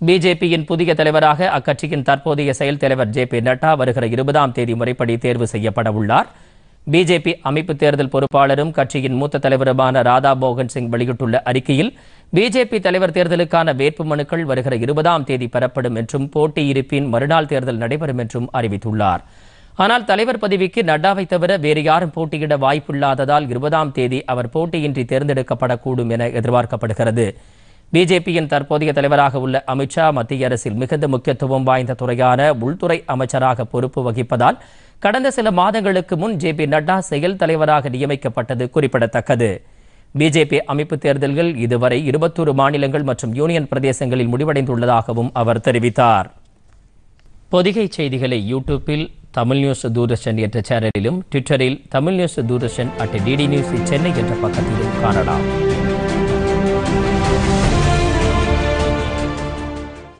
பிஜேபியின் புதிய தலைவராக அக்கட்சியின் தற்போதைய செயல் தலைவர் ஜே பி நட்டா வருகிற இருபதாம் தேதி முறைப்படி தேர்வு செய்யப்பட உள்ளார். பிஜேபி அமைப்பு தேர்தல் பொறுப்பாளரும் கட்சியின் மூத்த தலைவருமான ராதா மோகன் சிங் வெளியிட்டுள்ள அறிக்கையில் பிஜேபி தலைவர் தேர்தலுக்கான வேட்புமனுக்கள் வருகிற இருபதாம் தேதி பெறப்படும் என்றும் போட்டி இருப்பின் மறுநாள் தேர்தல் நடைபெறும் என்றும் அறிவித்துள்ளார். ஆனால் தலைவர் பதவிக்கு நட்டாவை தவிர வேறு யாரும் போட்டியிட வாய்ப்பில்லாததால் இருபதாம் தேதி அவர் போட்டியின்றி தேர்ந்தெடுக்கப்படக்கூடும் என எதிர்பார்க்கப்படுகிறது. பிஜேபியின் தற்போதைய தலைவராக உள்ள அமித்ஷா மத்திய அரசில் மிகுந்த முக்கியத்துவம் வாய்ந்த துறையான உள்துறை அமைச்சராக பொறுப்பு வகிப்பதால் கடந்த சில மாதங்களுக்கு முன் ஜே பி நட்டா செயல் தலைவராக நியமிக்கப்பட்டது குறிப்பிடத்தக்கது. பிஜேபி அமைப்பு தேர்தல்கள் இதுவரை இருபத்தொரு மாநிலங்கள் மற்றும் யூனியன் பிரதேசங்களில் முடிவடைந்துள்ளதாகவும் அவர் தெரிவித்தார். பொதிகை செய்திகளை யூடியூப்பில் தமிழ் நியூஸ் தூர்தர்ஷன் என்ற சேனலிலும் ட்விட்டரில் Tamil news Doordarshan at DD news Chennai என்ற பக்கத்திலும் காணலாம்.